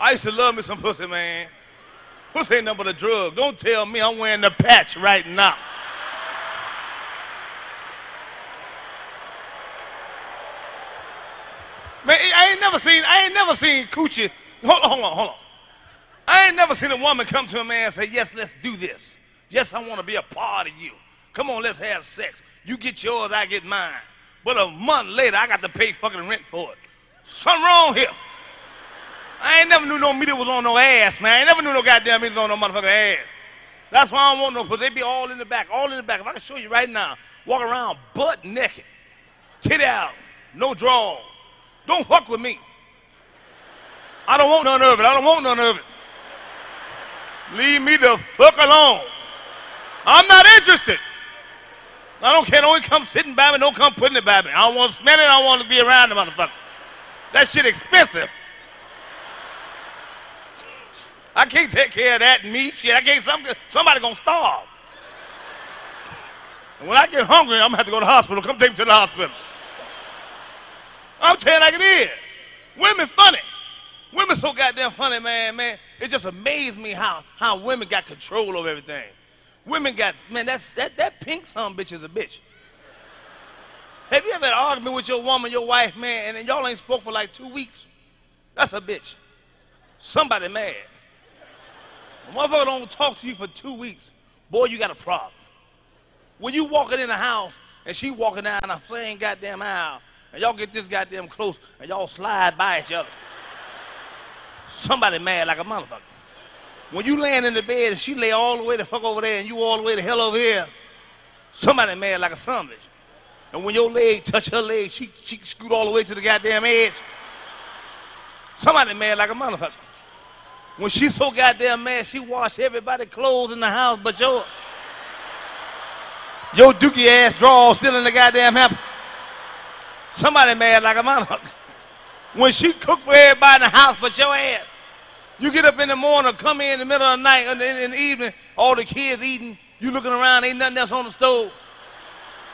I used to love me some pussy, man. Pussy ain't nothing but a drug. Don't tell me I'm wearing the patch right now. Man, I ain't never seen, I ain't never seen coochie. Hold on, hold on, hold on. I ain't never seen a woman come to a man and say, yes, let's do this. Yes, I want to be a part of you. Come on, let's have sex. You get yours, I get mine. But a month later, I got to pay fucking rent for it. Something wrong here. Ain't never knew no meter was on no ass, man. I ain't never knew no goddamn meter was on no motherfucking ass. That's why I don't want no, because they be all in the back, all in the back. If I can show you right now, walk around butt naked, titty out, no draw. Don't fuck with me. I don't want none of it. I don't want none of it. Leave me the fuck alone. I'm not interested. I don't care. Don't come sitting by me. Don't come putting it by me. I don't want to smell it. I don't want to be around the motherfucker. That shit expensive. I can't take care of that meat shit. I can't. Some, somebody gonna starve. And when I get hungry, I'm gonna have to go to the hospital. Come take me to the hospital. I'm telling you like it is. Women funny. Women so goddamn funny, man, man. It just amazed me how, how women got control over everything. Women got, man, that's, that, that pink son bitch is a bitch. Have you ever had an argument with your woman, your wife, man, and then y'all ain't spoke for like two weeks? That's a bitch. Somebody mad. A motherfucker don't talk to you for two weeks. Boy, you got a problem. When you walking in the house and she walking down the same goddamn aisle, and y'all get this goddamn close and y'all slide by each other. Somebody mad like a motherfucker. When you laying in the bed and she lay all the way the fuck over there and you all the way the hell over here, somebody mad like a son bitch. And when your leg touch her leg, she, she scoot all the way to the goddamn edge. Somebody mad like a motherfucker. When she so goddamn mad, she wash everybody clothes in the house but your your dookie ass drawers still in the goddamn house. Somebody mad like a motherfucker. When she cook for everybody in the house but your ass. You get up in the morning, come in, in the middle of the night, in, in the evening, all the kids eating. You looking around, ain't nothing else on the stove.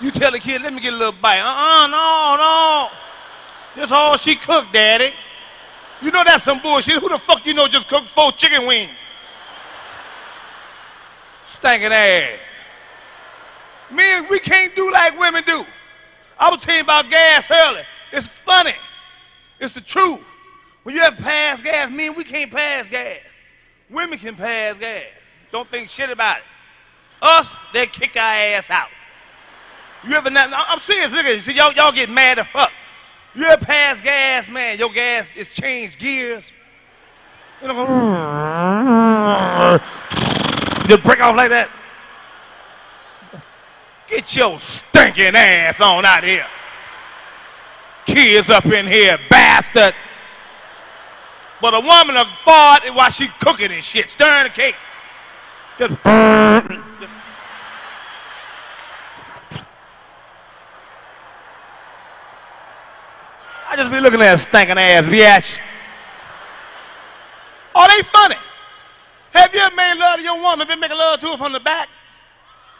You tell the kid, let me get a little bite. Uh-uh, no, no. That's all she cooked, daddy. You know that's some bullshit. Who the fuck you know just cooked four chicken wings? Stankin' ass. Men, we can't do like women do. I was telling you about gas earlier. It's funny. It's the truth. When you have pass gas, men, we can't pass gas. Women can pass gas. Don't think shit about it. Us, they kick our ass out. You ever, I'm serious, you. See, y'all, y'all get mad as fuck. You ever pass gas, man, your gas is changed gears. You just break off like that. Get your stinking ass on out here. Kids up in here, bastard. But a woman will fart while she cooking and shit, stirring the cake. Just I just be looking at a stinking ass bitch. Oh, they funny. Have you ever made love to your woman, been making love to her from the back,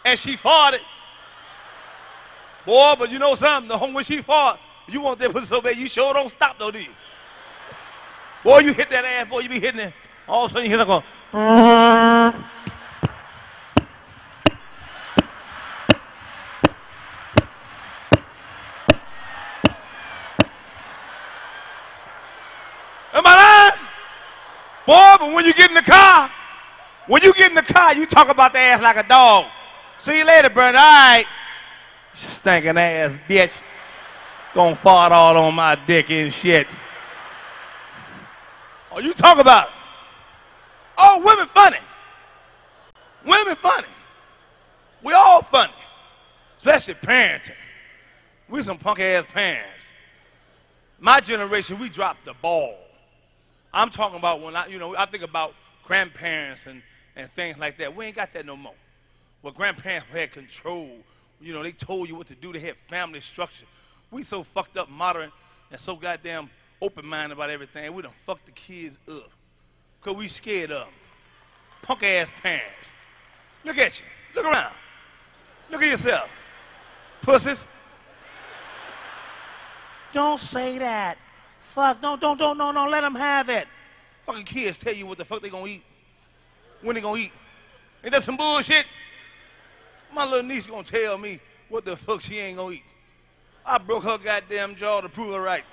and she farted? Boy, but you know something, the home when she fart, you want that pussy so bad, you sure don't stop though, do you? Boy, you hit that ass, boy, you be hitting it. All of a sudden you hear that go. Boy, but when you get in the car, when you get in the car, you talk about the ass like a dog. See you later, Brent. All right. Stinking ass bitch. Gonna fart all on my dick and shit. Oh, you talk about it. Oh, women funny. Women funny. We all funny. Especially parenting. We some punk ass parents. My generation, we dropped the ball. I'm talking about when I, you know, I think about grandparents and, and things like that. We ain't got that no more. Well, grandparents had control. You know, they told you what to do. They had family structure. We so fucked up modern and so goddamn open-minded about everything. We done fucked the kids up. Because we scared of them. Punk ass parents. Look at you. Look around. Look at yourself. Pussies. Don't say that. Fuck, don't, don't, don't, no, let them have it. Fucking kids tell you what the fuck they gonna eat, when they gonna eat. Ain't that some bullshit? My little niece gonna tell me what the fuck she ain't gonna eat. I broke her goddamn jaw to prove her right.